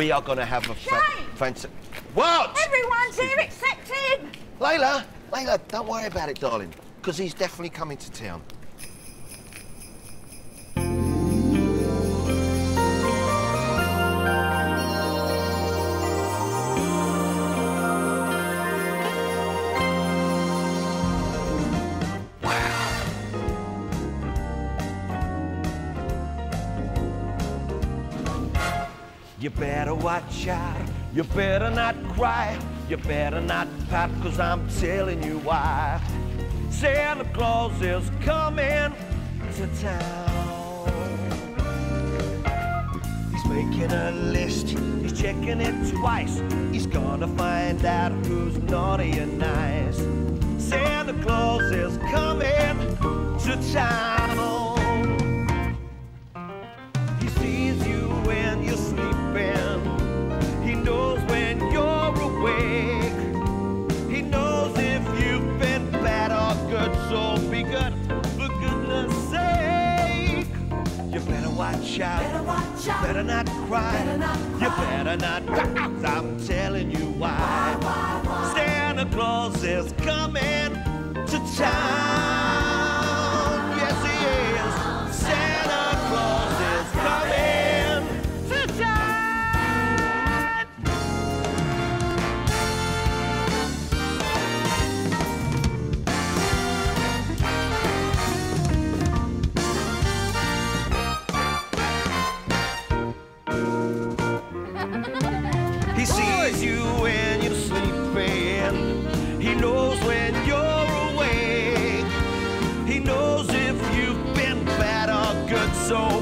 We are going to have a fancy. What? Everyone's here except him. Layla, Layla, don't worry about it, darling, because he's definitely coming to town. You better watch out, you better not cry, you better not pout, cause I'm telling you why. Santa Claus is coming to town. He's making a list, he's checking it twice. He's gonna find out who's naughty and nice. Santa Claus is coming good for goodness sake. You better watch out. Better watch out. better not cry. Better not You better not cry. I'm telling you why. Santa Claus is coming to town. He sees you when you're sleeping. He knows when you're awake. He knows if you've been bad or good, so